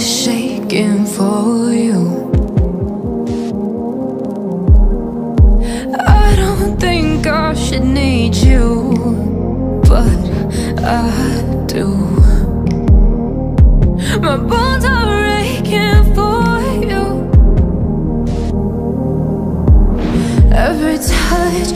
shaking for you. I don't think I should need you, but I do. My bones are aching for you. Every touch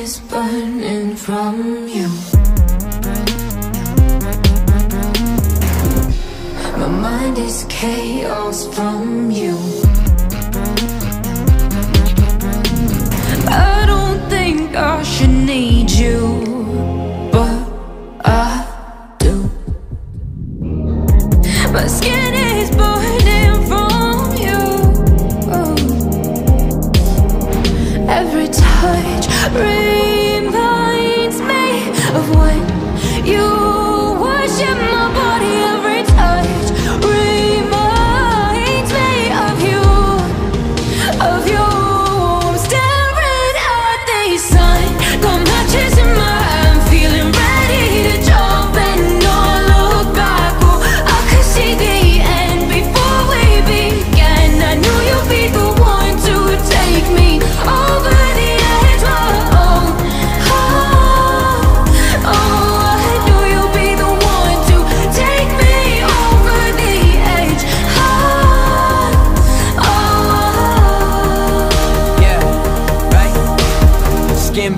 is burning from you. My mind is chaos from you. I don't think I should need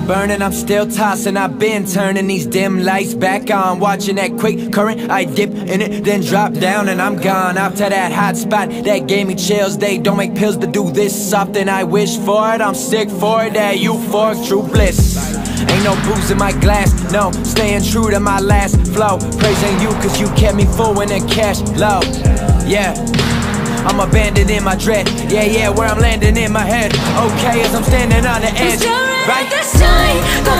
Skin burning, I'm still tossing. I've been turning these dim lights back on. Watching that quick current, I dip in it, then drop down, and I'm gone. Out to that hot spot that gave me chills. They don't make pills to do this often. I wish for it, I'm sick for it. That euphoric true bliss. Ain't no booze in my glass, no, staying true to my last flow. Praising you, cause you kept me full when the cash low. Yeah. I'm abandoning my dread. Yeah, yeah, where I'm landing in my head. Okay, as I'm standing on the edge right. This time.